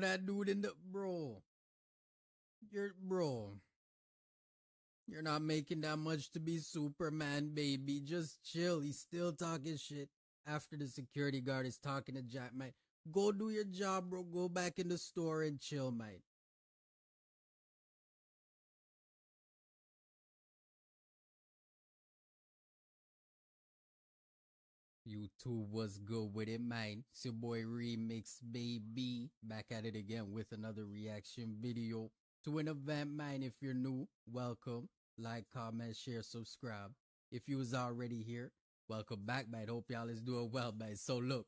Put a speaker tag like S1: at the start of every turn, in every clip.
S1: that dude in the bro. You're bro. You're not making that much to be Superman, baby. Just chill. He's still talking shit after the security guard is talking to Jack, mate. Go do your job, bro. Go back in the store and chill, mate. YouTube was good with it, man. It's your boy Remix Baby back at it again with another reaction video to an event, man. If you're new, welcome. Like, comment, share, subscribe. If you was already here, welcome back, man. Hope y'all is doing well, man. So look,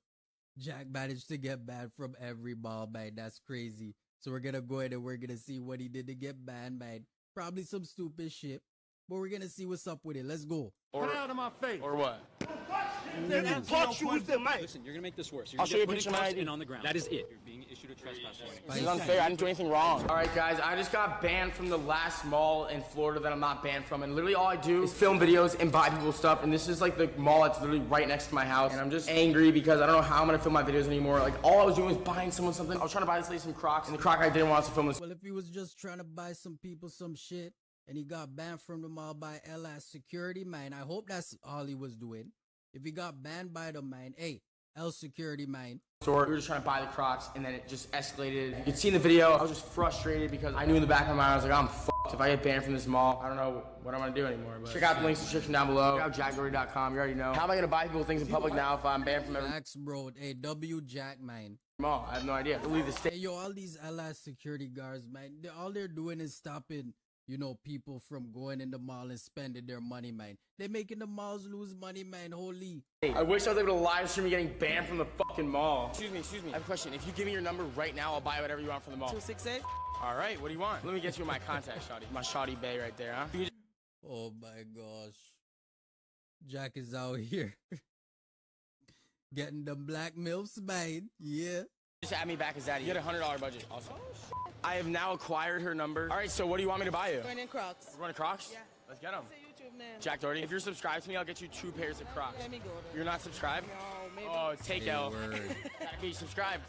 S1: Jack managed to get banned from every ball, man. That's crazy. So we're gonna go ahead and we're gonna see what he did to get banned, man. Probably some stupid shit, but we're gonna see what's up with it. Let's go.
S2: Or,
S3: Get out of my face.
S2: or what?
S3: And touch you with the mic.
S4: Listen, you're gonna make this worse. You're
S3: I'll
S4: gonna
S3: show you a
S4: get put
S3: picture
S4: in
S3: of my ID.
S4: and on the ground. That is it. You're being issued a trespass warning.
S3: This is unfair. I didn't do anything wrong.
S2: All right, guys, I just got banned from the last mall in Florida that I'm not banned from, and literally all I do is film videos and buy people stuff. And this is like the mall that's literally right next to my house, and I'm just angry because I don't know how I'm gonna film my videos anymore. Like all I was doing was buying someone something. I was trying to buy this lady some Crocs, and the Croc I didn't want us to film this.
S1: Well, if he was just trying to buy some people some shit and he got banned from the mall by LS security, man, I hope that's all he was doing. If he got banned by the man, hey, L security, man,
S2: store. We were just trying to buy the Crocs, and then it just escalated. You could see in the video, I was just frustrated because I knew in the back of my mind, I was like, I'm fucked. If I get banned from this mall, I don't know what I'm gonna do anymore. But check out the links in the description down below. Check out jackdoherty.com. You already know. How am I gonna buy people things in public now if I'm banned from every
S1: Max bro, hey, W Jack, man.
S2: mall? I have no idea. Leave the state.
S1: Hey, yo, all these LS security guards, man, they, all they're doing is stopping, you know, people from going in the mall and spending their money, man. They're making the malls lose money, man. Holy.
S2: I wish I was able to live stream me getting banned from the fucking mall. Excuse me, excuse me. I have a question. If you give me your number right now, I'll buy whatever you want from the mall.
S5: 268?
S2: All right, what do you want? Let me get you my contact, Shotty. My Shotty Bay right there, huh?
S1: Oh my gosh. Jack is out here. Getting the black milfs, man. Yeah.
S2: Just add me back as daddy. You get a hundred dollar budget. Also, oh, I have now acquired her number. All right, so what do you want me to buy you?
S5: Brandon Crocs.
S2: We're going to Crocs?
S5: Yeah.
S2: Let's get them.
S5: Say
S2: Jack Doherty, if you're subscribed to me, I'll get you two pairs of Crocs.
S5: Let me go there.
S2: You're not subscribed?
S5: No, maybe.
S2: Oh, take
S1: Hey,
S2: L.
S1: word.
S2: Gotta be subscribed.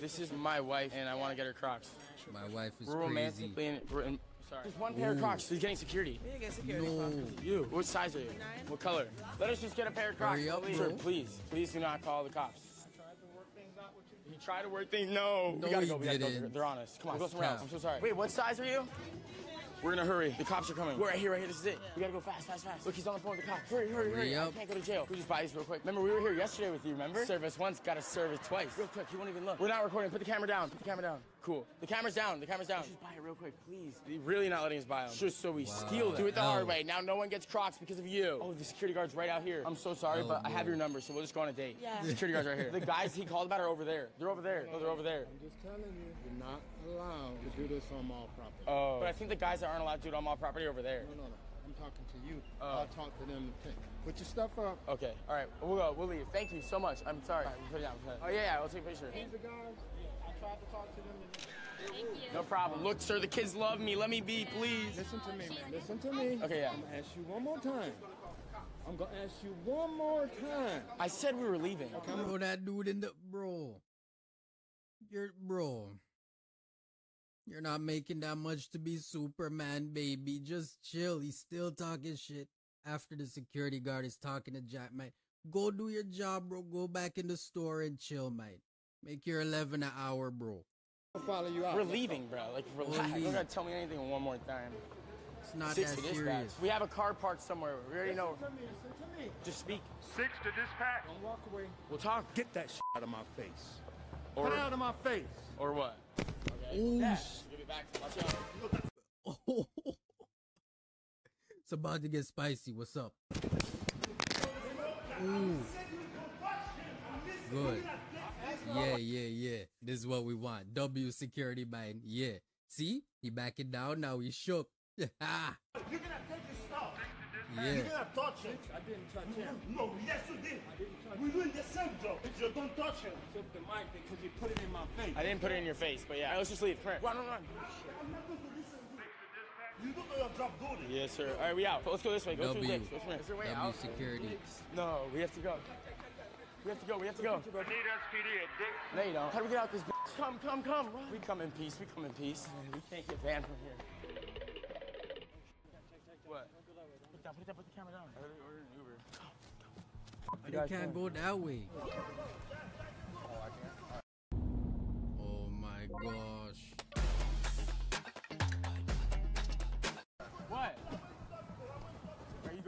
S2: This is my wife, and I want to get her Crocs.
S1: My wife is
S2: We're
S1: crazy.
S2: romantically in, we're in, sorry. Just one pair of Crocs. He's getting security.
S5: You get security
S1: No.
S5: Crocs.
S2: You. What size are you?
S5: Nine.
S2: What color? Let us just get a pair of Crocs.
S1: Hurry up,
S2: please.
S1: bro.
S2: Sir, please, please do not call the cops. He tried to work things. No,
S1: No,
S2: we gotta go. We gotta go.
S1: didn't.
S2: They're on us. Come on,
S1: That's
S2: go somewhere else. I'm so sorry. Wait, what size are you? We're in a hurry. The cops are coming. We're right here, right here. This is it. We gotta go fast, fast, fast. Look, he's on the phone with the cops. Hurry, hurry, hurry.
S1: Hurry
S2: I can't go to jail. We just buy these real quick. Remember, we were here yesterday with you. Remember? Serve us once, gotta serve us twice. Real quick. You won't even look. We're not recording. Put the camera down. Put the camera down. Cool. The camera's down. The camera's down. Just buy it real quick, please. You're really not letting us buy them. Just so we steal them. Do it the hard
S1: oh.
S2: way. Now no one gets Crocs because of you. Oh, the security guard's right out here. I'm so sorry,
S1: Oh,
S2: but I have your number, so we'll just go on a date.
S5: Yeah.
S2: The security guard's right here. The guys he called about are over there. They're over there. Oh, they're over there.
S3: I'm just telling you, you're not allowed to do this on mall property.
S2: Oh. But I think the guys that aren't allowed to do it on mall property are over there.
S3: no, no, no. I'm talking to you.
S2: Oh.
S3: I'll talk to them. Too. Put your stuff up.
S2: Okay. All right. We'll go. We'll leave. Thank you so much. I'm sorry. All right, we'll put it down. Put it down. Oh yeah, yeah. We'll take a picture.
S3: These are guys. I tried to talk to them. And
S2: No problem. Look, sir, the kids love me. Let me be, please.
S3: listen to me, man. Listen to me.
S2: Okay, yeah.
S3: I'm gonna ask you one more time. I'm gonna ask you one more time.
S2: I said we were leaving.
S1: Bro, that dude in the bro. You're bro. You're not making that much to be Superman, baby. Just chill. He's still talking shit after the security guard is talking to Jack, man. Go do your job, bro. Go back in the store and chill, mate. Make your 11 an hour, bro.
S3: I'll follow you out.
S2: We're leaving, bro. Like, relax. You don't gotta tell me anything one more time.
S1: It's not
S2: Six
S1: that
S2: to dispatch.
S1: serious.
S2: We have a car parked somewhere. We already know.
S3: Listen to me. Listen to me.
S2: Just speak.
S6: Six to dispatch.
S3: Don't walk away.
S2: We'll talk.
S3: Get that shit out of my face.
S2: Or,
S3: Get out of my face.
S2: or what?
S1: Ooh,
S2: Yeah.
S1: sh-
S2: Give it back. Watch out.
S1: Oh, it's about to get spicy. What's up? Ooh. Good. Yeah, yeah, yeah. This is what we want. W security man. Yeah. See? He backing down now. He shook. yeah.
S6: You're gonna touch him.
S3: I didn't touch him.
S6: No, yes you did. We're doing the same job. You don't touch him.
S3: Took the mic because you put it in my face.
S2: I didn't put it in your face, but yeah. All right, let's just leave. Come here. Run, run, run.
S6: You don't know your job, do it.
S2: Yes, sir. All right, we out. Let's go this way. Go through
S1: W.
S2: this. Go through this. Is there way
S1: W
S2: out?
S1: security.
S2: No, we have to go. We have to go. We have to go.
S6: Need SPD, dick.
S2: No, you don't. How do we get out this bitch? Come, come, come. We come in peace. We come in peace. Oh, we can't get banned from here. Put it. Put it down. Put the camera down. I already ordered an Uber.
S1: But it can't go that way. Oh, oh my gosh.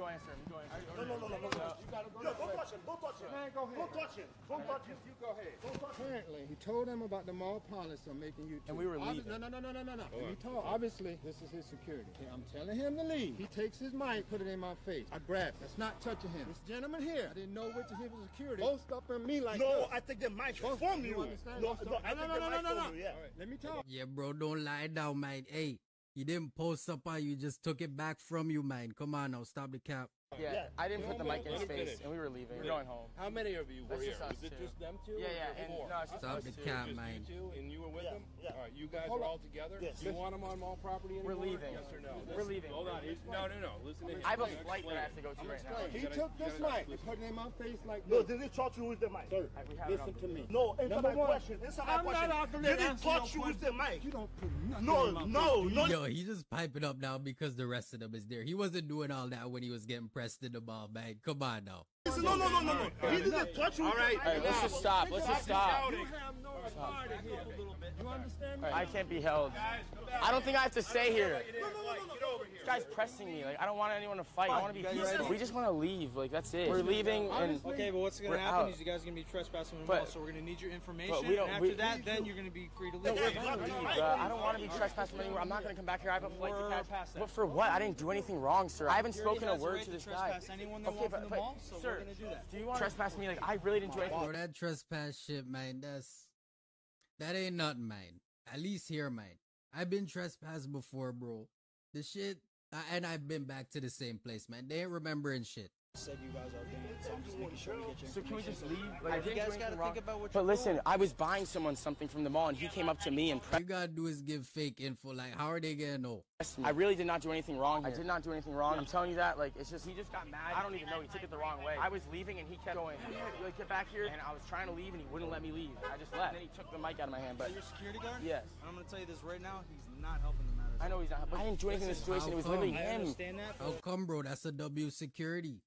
S2: Go answer him? You go answer him.
S6: No, no, no, no, no, no. You gotta go. No, don't touch him. Don't touch him. Man, go ahead. Don't touch him. Don't touch him. You go ahead. Don't touch him.
S5: Apparently, he told them about the mall policy on making you.
S2: And we were leaving.
S5: No, no, no, no, no, no, no. And he told. Obviously, this is his security. Okay, I'm telling him to leave. He takes his mic, put it in my face. I grab. it. That's not touching him. This gentleman here. I didn't know which of his was security. Both up on me like
S6: No,
S5: this.
S6: I think the mic from you.
S5: understand?
S6: No,
S5: Both
S6: no,
S5: up-
S6: I
S5: no,
S6: think
S5: no,
S6: the
S5: no,
S6: mic
S5: no, no.
S6: Yeah.
S5: All right, let me talk.
S1: Yeah, bro, don't lie down, man. Hey, he didn't post up you, just took it back from you, man. Come on now, stop the cap.
S2: Yeah,
S6: Yeah.
S2: I didn't put the mic in his face,
S3: finish.
S2: and we were leaving. We were going home.
S3: How many of you were
S2: That's
S3: here?
S2: just us
S3: Was it
S2: two.
S3: just them two?
S2: Yeah, yeah, and
S3: four?
S2: no, it's just
S1: Stop
S2: us
S1: the
S2: two.
S1: cap,
S3: Just
S1: man.
S3: you two, and you were with
S6: Yeah,
S3: them?
S6: yeah.
S3: All right, you guys
S6: Hold
S3: are all together?
S6: Yes.
S3: You want them on mall property
S2: We're leaving.
S3: Yes or no?
S2: We're leaving.
S3: Hold on. No, no, no. Listen to him.
S2: I have a flight that I have to go to right now.
S5: He took this mic and put it in my face like
S6: No, did he touch you with the mic? Sir,
S2: I- we have it on
S5: Listen to me.
S6: No, answer my question. Answer my
S5: I'm not
S6: question. Did he touch you with the mic?
S5: You don't put nothing
S6: No, no, no.
S1: Yo, he just piping up now because the rest of them is there. He wasn't doing all that when he was getting pressed in the ball, man. Come on now.
S6: Listen, No, no, no, no, no. He didn't touch you with the mic.
S2: All right, let's just stop. Let's just stop.
S5: You have no authority here. You understand me?
S2: I can't be held. I don't think I have to stay here. This guy's pressing me. Like I don't want anyone to fight. I want to be peaceful. We just want to leave. Like that's it. We're leaving and
S7: Okay, but what's going to happen
S2: out.
S7: is you guys are going to be trespassing the
S2: But-
S7: mall, so we're going to need your information.
S2: but we don't-
S7: and after
S2: we-
S7: that, then you're going to be free to leave.
S2: No,
S7: leave.
S2: we're gonna leave, bro. I don't want to be trespassing anywhere. I'm not gonna come back here. I have a flight to
S7: We're
S2: catch. But for what? I didn't do anything wrong, sir. I haven't spoken a word to
S7: to
S2: this guy.
S7: trespass anyone they want from the mall, so
S2: sir,
S7: do.
S2: Do you want to trespass me? Like I really didn't do anything.
S1: Bro, that trespass shit, man, that's that ain't nothing, man. At least here, man. I've been trespassed before, bro. The shit, uh, and I've been back to the same place, man. They ain't remembering shit.
S7: Said you guys are banned, so I'm just making sure we get your
S2: So can we just leave? Like,
S7: You guys got to think about what
S2: But listen,
S7: doing.
S2: I was buying someone something from the mall, and he came up to me and
S1: All you gotta do is give fake info. Like, how are they gonna know?
S2: Pressed me. I really did not do anything wrong. I did not do anything wrong. I'm telling you that. Like it's just he just got mad. I don't even know. He took it the wrong way. I was leaving, and he kept going. "Hey, Like get back here, and I was trying to leave, and he wouldn't let me leave. I just left. And then he took the mic out of my hand. But
S7: Your security guard?
S2: Yes.
S7: And I'm going to tell you this right now, he's not helping the matter.
S2: I know he's not. But I didn't do anything in the situation. It was literally
S7: I understand that.
S1: How come, bro? That's a W security.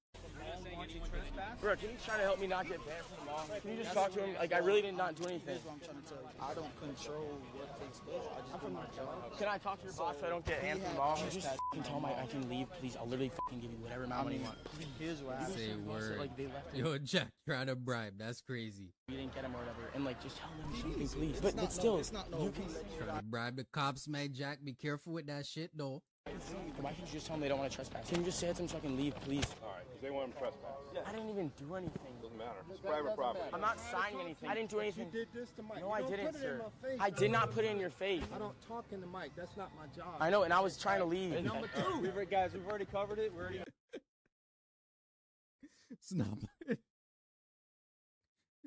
S2: Bro, can you try to help me not get banned from the mall? Can you just talk to him? Like I really did not do anything.
S7: Here's what I'm trying to tell you. I don't control what takes place. I just do my job.
S2: Can I talk to your boss so I don't get banned from the mall? Can you just fucking tell him I, I can leave, please? I'll literally fucking give you whatever amount of money you want.
S7: Here's what happened.
S1: Say word.
S2: Like they left him.
S1: Yo, Jack trying to bribe. That's crazy.
S2: You didn't get him or whatever. And like just tell them something, please. But, but still,
S7: it's not no.
S2: you can.
S1: Trying to bribe the cops, man. Jack, be careful with that shit, though.
S2: Why can't you just tell them they don't want to trespass? Can you just say it to them so I can leave, please?
S3: All right, because they want them trespass.
S2: I didn't even do anything.
S3: Doesn't matter. It's private property.
S2: I'm not signing anything. I didn't do anything.
S5: You did this to Mike.
S2: No,
S5: You
S2: I didn't,
S5: put it in
S2: sir.
S5: my face,
S2: I did not put it in your face.
S5: I don't talk in the mic. That's not my job.
S2: I know, and I was trying to leave.
S5: Number two.
S7: We've already, guys, we've already covered it. We're already
S1: It's not my,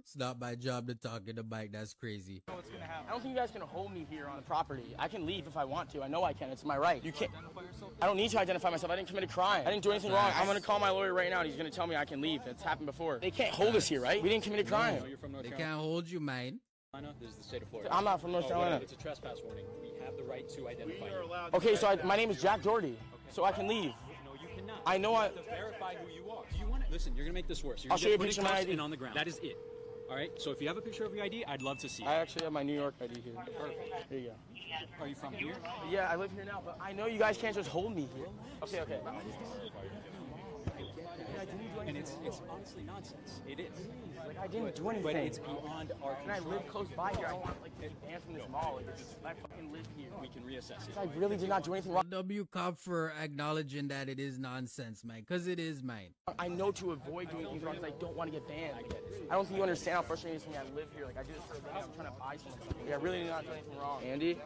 S1: it's not my job to talk in the mic. That's crazy.
S7: know what's going to happen.
S2: I don't think you guys can hold me here on the property. I can leave if I want to. I know I can. It's my right. You can't. I don't need to identify myself. I didn't commit a crime. I didn't do anything wrong. I'm gonna call my lawyer right now. and He's gonna tell me I can leave. It's happened before. They can't hold us here, right? We didn't commit a crime.
S4: No, you're from North
S1: They can't hold you, man.
S4: This is the state of Florida.
S2: I'm not from North
S4: Oh,
S2: Carolina.
S4: whatever. It's a trespass warning. We have the right to identify you.
S2: Okay, so I, my name is Jack Doherty, so I can leave.
S4: No, you cannot.
S2: I know
S4: You
S2: I-
S4: have to verify who you are. Do you want it? Listen, you're gonna make this worse. You're
S2: I'll
S4: gonna
S2: show you a
S4: get in
S2: picture of my ID.
S4: on the ground. That is it. All right. So if you have a picture of your ID, I'd love to see it.
S2: I actually have my New York ID here. Perfect. Here you go.
S4: Are you from here?
S2: Yeah, I live here now, but I know you guys can't just hold me here. Okay, okay.
S4: And it's it's honestly nonsense. It is.
S2: Like I didn't do anything.
S4: But it's beyond our
S2: and I live close by here. I want like to get banned from this mall. Like it's, I fucking live here.
S4: We can reassess it.
S2: I really did not do anything wrong.
S1: W cop for acknowledging that it is nonsense, man. Cause it is, man.
S2: I know to avoid doing things wrong because I don't want to get banned. I don't think you understand how frustrating it is for me. I live here. Like I do this for a living. I'm trying to buy something. Yeah, I really did not do anything wrong. Andy,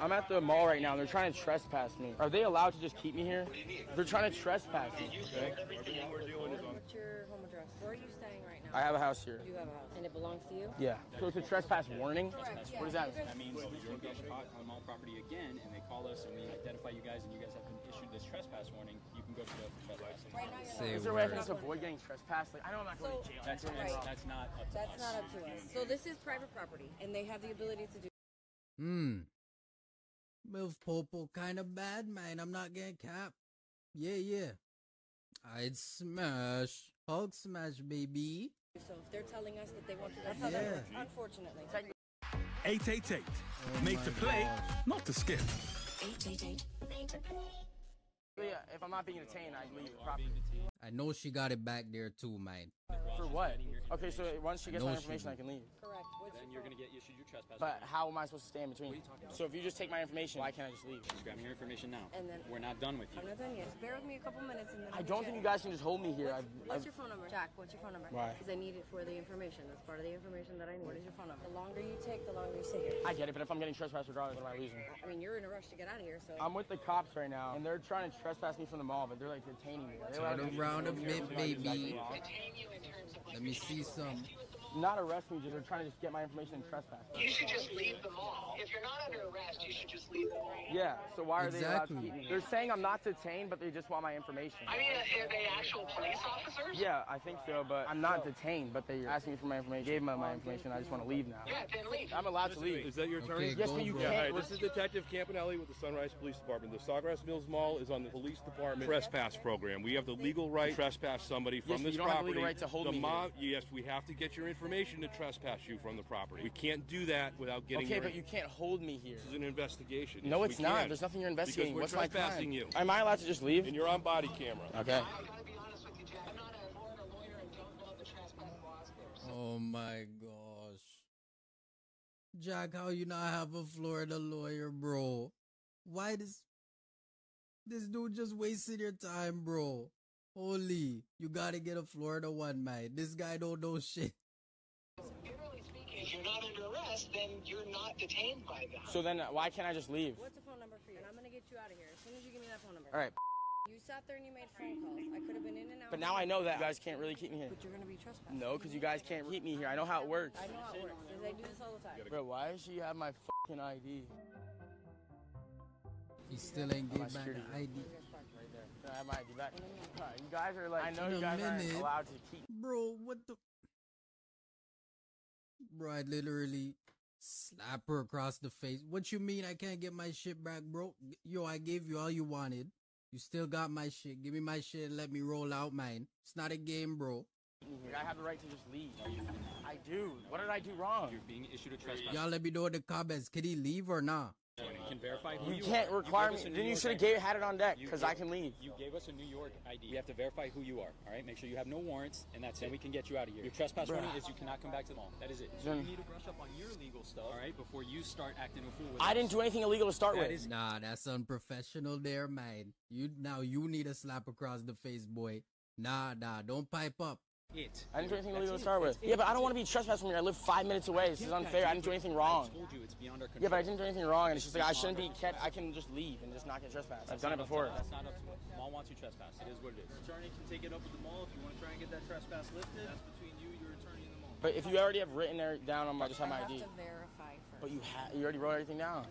S2: I'm at the mall right now. and They're trying to trespass me. Are they allowed to just keep me here? They're trying to trespass me. Okay.
S8: What's your home address? Where are you staying right now?
S2: I have a house here.
S8: You have a house, and it belongs to you.
S2: Yeah. So it's a trespass warning?
S8: Correct.
S2: What does that mean?
S4: That means you'll get caught on mall property again, and they call us and we identify you guys, and you guys have been issued this trespass warning. You can go to the trespass.
S8: Right now, you're
S1: Say
S2: Is there a way I can just avoid getting trespassed? Like, I know I'm not going to jail.
S4: That's,
S2: I'm
S4: that's,
S2: anything wrong.
S4: that's not up to
S8: That's
S4: us.
S8: not up to us. So this is private property, and they have the ability to do.
S1: Hmm. Milf Popo kind of bad, man. I'm not getting capped. Yeah, yeah. I'd smash. Hulk smash, baby.
S8: So if they're telling us that they want to, that's how that
S1: Yeah.
S8: works. Unfortunately.
S9: 888.
S1: Oh
S9: Made
S1: my
S9: to play,
S1: gosh.
S9: not to skip.
S2: Yeah, if I'm not being detained, I leave the property.
S1: I know she got it back there too, man.
S2: For what? Okay, so once she gets
S1: know
S2: my
S1: she
S2: information, I can leave.
S8: Correct. What's
S4: Then you're going to get issued your trespass
S2: But how am I supposed to stay in between? So if you just take my information, why can't I just leave?
S4: Just grab me your information now.
S8: And then-
S4: We're not done with you.
S8: I'm not done yet. Just bear with me a couple minutes, and then
S2: I don't think you
S8: you
S2: guys can just hold me here.
S8: What's,
S2: I've,
S8: what's
S2: I've,
S8: your phone number, Jack? What's your phone number?
S2: Why?
S8: Because I need it for the information. That's part of the information that I need. What is your phone number? The longer you take, the longer you stay here.
S2: I get it, but if I'm getting trespassed regardless, am I losing?
S8: I mean, you're in a rush to get out of here, so.
S2: I'm with the cops right now, and they're trying to trespass me from the mall, but they're like detaining me. They allowed
S1: Turn
S2: me-
S1: around a bit, baby. Let me see some.
S2: Not arrest me, just they're trying to just get my information and trespass.
S10: You should just leave the mall. If you're not under arrest, you should just leave the mall.
S2: Yeah, so why are they allowed to
S1: Exactly.
S2: keep me? They're saying I'm not detained, but they just want my information.
S10: I mean, are they actual police officers?
S2: Yeah, I think so, but I'm not detained, but they're asking me for my information. Gave them my information. I just want to leave now.
S10: Yeah, then leave.
S2: I'm allowed to leave.
S6: Is that your attorney?
S1: Okay,
S2: Yes,
S1: go,
S2: but you can't.
S6: hi, this is Detective Campanelli with the Sunrise Police Department. The Sawgrass Mills Mall is on the police department trespass program. We have the legal right to trespass somebody from
S2: Yes, but
S6: this
S2: you don't have the
S6: property.
S2: legal right to hold
S6: the
S2: me here.
S6: mob, Yes, we have to get your information to trespass you from the property. We can't do that without getting
S2: Okay,
S6: your...
S2: but you can't hold me here.
S6: This is an investigation.
S2: No,
S6: Yes,
S2: it's not.
S6: can.
S2: There's nothing you're investigating.
S6: Because
S2: What's
S6: we're
S2: my
S6: trespassing
S2: crime?
S6: you.
S2: Am I allowed to just leave?
S6: And you're on body camera.
S2: Okay.
S10: I gotta be honest with you, Jack. I'm not a Florida lawyer and don't know the trespass laws.
S1: Oh my gosh. Jack, how you not have a Florida lawyer, bro? Why this this dude just wasted your time, bro? Holy, you gotta get a Florida one, man. This guy don't know shit.
S10: Generally speaking, if you're not under arrest, then you're not detained by them.
S2: So then, uh, why can't I just leave?
S8: What's the phone number for you? And I'm gonna get you out of here as soon as you give me that phone number.
S2: All right.
S8: You sat there and you made phone calls. I could have been in and out.
S2: But now I know that you guys can't really keep me here.
S8: But you're gonna be trespassed.
S2: No, because you guys can't keep me here. I know how it works.
S8: I know how it works. 'cause I do this all the time.
S2: Bro, why does she have my fucking ID?
S1: He still ain't
S2: my
S1: back the ID.
S2: Right there. I have my ID back? You guys are like, I know you
S1: a
S2: guys aren't allowed to keep.
S1: Bro, what the Bro, I literally slap her across the face. What you mean I can't get my shit back, bro? Yo, I gave you all you wanted. You still got my shit. Give me my shit and let me roll out mine. It's not a game, bro.
S2: I have the right to just leave. I do. What did I do wrong?
S4: You're being issued a trespass
S1: Y'all let me know in the comments. Can he leave or not?
S4: Warning. You can verify who
S2: You
S4: you,
S2: can't
S4: are.
S2: require
S4: gave
S2: me.
S4: us a New
S2: Then you should have gave had it on deck because I can leave.
S4: You gave us a New York ID. We have to verify who you are. All right, make sure you have no warrants, and that's it. Then we can get you out of here. Your trespass
S2: Bruh.
S4: warning is you cannot come back to the mall. That is it. So you need to brush up on your legal stuff, all right, before you start acting a fool. With
S2: I
S4: us.
S2: didn't do anything illegal to start
S4: That
S2: with.
S4: is-
S1: Nah, that's unprofessional there, man. You now you need a slap across the face, boy. Nah, nah, don't pipe up.
S4: It.
S2: I didn't do anything illegal to start with.
S4: It.
S2: Yeah, but I don't want to be trespassed from here. I live five minutes away. This is unfair. I didn't do anything wrong.
S4: I told you it's beyond our control.
S2: Yeah, but I didn't do anything wrong, and it's just like I shouldn't be kept. I can just leave and just not get trespassed. I've done it
S4: not up to
S2: before.
S4: us. That's not up to us. Mall wants you trespassed. It is what it is.
S7: Attorney can take it up with the mall if you want to try and get that trespass lifted. That's between you, your attorney, and the mall.
S2: But if you already have written there down on my just have
S8: I
S2: my
S8: have
S2: ID.
S8: to verify first.
S2: But you ha- you already wrote everything down.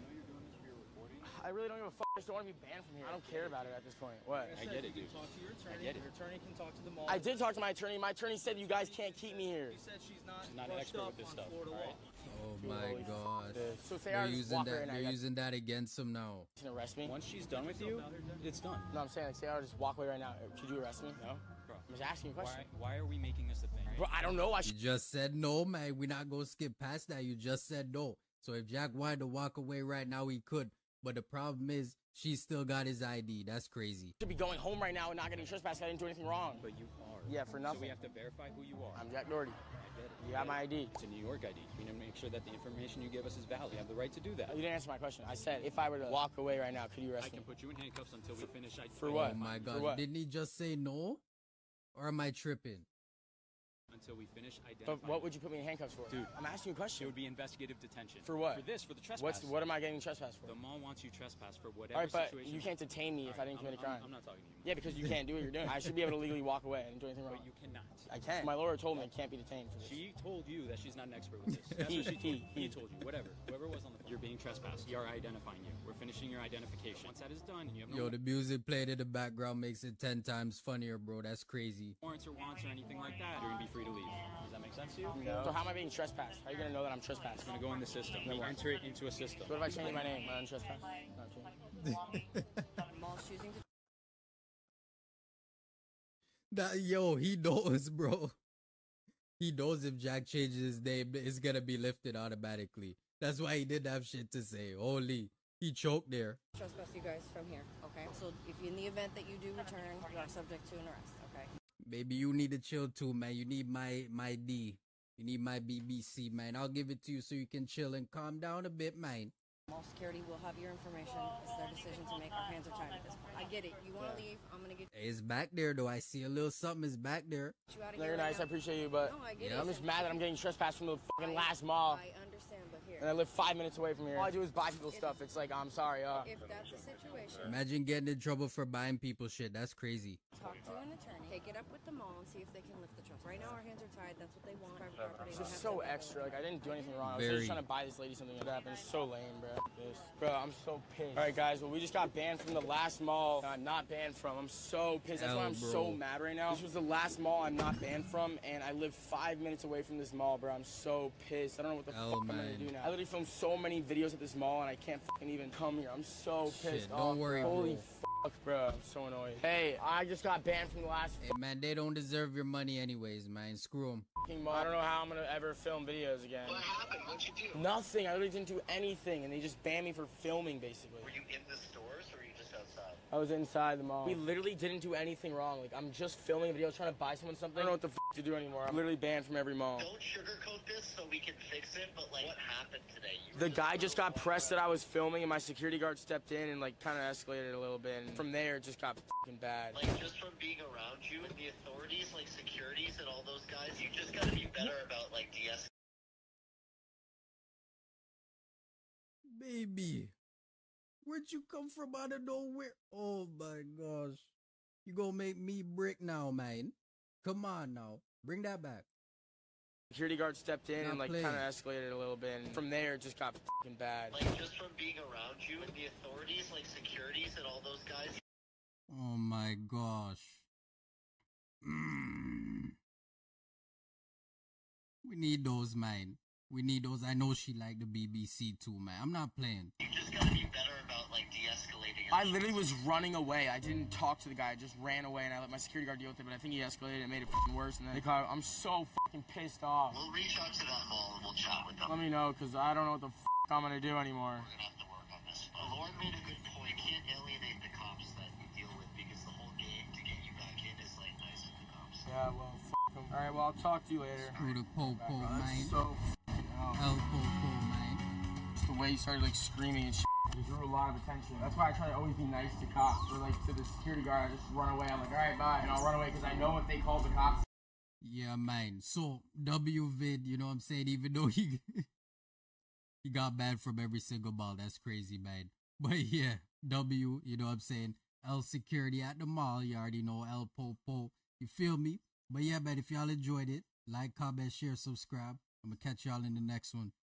S2: I really don't give a fuck. I just don't want to be banned from here. I don't care about it at this point. What?
S4: I get it,
S7: You
S4: dude.
S7: can talk to your attorney.
S4: get it.
S7: Your attorney can talk to the mall.
S2: I did talk to my attorney. My attorney said you guys can't keep me here.
S7: She said she's not,
S4: She's not an expert
S7: up
S4: with this stuff,
S7: Florida
S4: all
S7: law.
S4: right?
S1: Oh my
S2: Holy
S1: gosh.
S2: This. So say
S1: They're
S2: I just
S1: using
S2: walk
S1: that.
S2: right now.
S1: They're
S2: You
S1: using that against him now.
S2: can arrest me.
S4: Once she's done with you, it's done.
S2: No, I'm saying like say I just walk away right now. Could you arrest me? No.
S4: Bro,
S2: I'm just asking you a question.
S4: why are we making this a thing?
S2: Bro, I don't know. I
S1: You just said no, man. We're not gonna skip past that. You just said no. So if Jack wanted to walk away right now, he could. But the problem is, she still got his ID. That's crazy.
S2: should be going home right now and not getting trespassed. I didn't do anything wrong.
S4: But you are.
S2: Yeah, for nothing.
S4: So
S2: nothing.
S4: we have to verify who you are.
S2: I'm Jack Doherty.
S4: I get it.
S2: You got my ID.
S4: It's a New York ID. We need to make sure that the information you give us is valid. You have the right to do that.
S2: Oh, you didn't answer my question. I said if I were to walk away right now, could you arrest me?
S4: I can
S2: me?
S4: put you in handcuffs until we finish. I,
S2: For what?
S1: Oh my
S2: For
S1: god.
S2: what?
S1: Didn't he just say no? Or am I tripping?
S4: Until we finish identifying.
S2: But what would you put me in handcuffs for?
S4: Dude,
S2: I'm asking you a question.
S4: It would be investigative detention.
S2: For what?
S4: For this, for the trespass.
S2: What's what am I getting trespassed for?
S4: The mall wants you trespassed for whatever
S2: All right, but
S4: situation.
S2: you can't detain me if I didn't
S4: I'm-
S2: commit a
S4: I'm-
S2: crime.
S4: I'm not talking to you.
S2: Yeah, because you can't do what you're doing. I should be able to legally walk away. I didn't do anything wrong.
S4: But you cannot.
S2: I can. My lawyer told me I can't be detained for this.
S4: She told you that she's not an expert with this. That's
S2: He-
S4: what she told you.
S2: he-
S4: He told you. Whatever. Whoever was on the phone. You're being trespassed. We are identifying you. We're finishing your identification. Once that is done, and you have no
S1: Yo, the music played in the background makes it 10 times funnier, bro. That's crazy.
S4: warrants or wants or anything like that, you're gonna be free to leave. Does that make sense to you?
S2: No. So how am I being trespassed? How are you gonna know that I'm trespassed?
S4: It's gonna go in the system.
S2: Then
S4: You
S2: what?
S4: enter it into a system.
S2: What if I change my name? Am I on trespass? Not change.
S8: Mall's choosing to
S1: That yo, he knows, bro. He knows if Jack changes his name, it's gonna be lifted automatically. That's why he didn't have shit to say. Holy, he choked there.
S8: trespass you guys from here, okay? So if in the event that you do return, you are subject to an arrest, okay?
S1: Maybe you need to chill too, man. You need my my D. You need my BBC, man. I'll give it to you so you can chill and calm down a bit, man.
S8: Mall security will have your information. It's their decision to make. Our hands are tied at this point. I get it. You want to leave? I'm gonna get
S1: It's back there though. I see a little something is back there.
S8: you out of
S2: No, you're
S8: right
S2: nice. I appreciate you, but
S8: No, I get
S1: Yeah.
S8: it.
S2: I'm just mad that I'm getting trespassed from the fucking last mall,
S8: I understand, but here.
S2: and I live five minutes away from here. All I do is buy people stuff. It's like I'm sorry. Uh,
S8: If that's the situation,
S1: Imagine getting in trouble for buying people shit. That's crazy.
S8: talk to an attorney. Take it up with the mall and see if they can lift the trust. Right now, our hands are tied. That's what they want. Private property.
S2: It's
S8: they
S2: just so extra. Like I didn't do anything wrong. I was just trying to buy this lady something that happened. It's so lame, bro. This. Bro, I'm so pissed. All right, guys. Well, we just got banned from the last mall. Uh, not banned from. I'm so pissed. That's why I'm
S1: bro.
S2: so mad right now. This was the last mall I'm not banned from, and I live five minutes away from this mall, bro. I'm so pissed. I don't know what the
S1: Hell,
S2: fuck I'm gonna do now. I literally filmed so many videos at this mall, and I can't fucking even come here. I'm so pissed.
S1: Shit,
S2: pissed.
S1: don't
S2: off,
S1: worry,
S2: bro. Holy
S1: bro.
S2: fuck, bro. I'm so annoyed. Hey, I just got banned from the last
S1: Hey man, they don't deserve your money anyways, man. Screw them.
S2: fucking mall. I don't know how I'm gonna ever film videos again.
S10: What happened? What'd you do?
S2: Nothing. I literally didn't do anything, and they just banned me for filming, basically.
S10: Were you in the stores or were you just outside?
S2: I was inside the mall. We literally didn't do anything wrong. Like, I'm just filming a video, trying to buy someone something. I don't know what the f- to do anymore. I'm literally banned from every mall.
S10: Don't sugarcoat this so we can fix it, but like, what happened today? You
S2: The
S10: were
S2: guy just got pressed that I was filming, and my security guard stepped in and, like, kind of escalated a little bit. And from there, it just got fucking bad.
S10: Like, just from being around you and the authorities, like securities and all those guys, you just gotta be better about like de
S1: Baby, where'd you come from out of nowhere? Oh my gosh. You gonna make me brick now, man. Come on now. Bring that back.
S2: Security guard stepped in
S1: Not
S2: and, like, kind of escalated a little bit. And from there, it just got fucking bad.
S10: Like, just from being around you and the authorities, like securities and all those guys,
S1: Oh my gosh. Mm. We need those, man. We need those. I know she like the BBC too, man. I'm not playing.
S10: you just gotta be better about like de-escalating.
S2: I literally was running away. I didn't talk to the guy. I just ran away, and I let my security guard deal with it. But I think he escalated and made it fucking worse. And then they caught. I'm so fucking pissed off.
S10: We'll reach out to that mall and we'll chat with them.
S2: Let me know, cause I don't know what the fuck I'm gonna do anymore.
S10: We're gonna have to work on this. But Lauren made a good point. You can't alienate the cops that you deal with because the whole game to get you back in is like nice with the cops.
S2: Yeah, well, f- 'em. All right, well, I'll talk to you later.
S1: Screw the popo,
S2: That's
S1: man.
S2: so f***ing hell.
S1: El popo, man.
S2: Just the way he started like screaming and shit. It drew a lot of attention. That's why I try to always be nice to cops. Or like to the security guard, I just run away. I'm like, all right, bye, and I'll run away because I know if they call the cops.
S1: Yeah, man. So W vid, you know what I'm saying? Even though he he got banned from every single ball, that's crazy, man. But yeah, W, you know what I'm saying? L security at the mall, you already know L Popo. You feel me? But yeah, man, if y'all enjoyed it, like, comment, share, subscribe. I'm gonna catch y'all in the next one.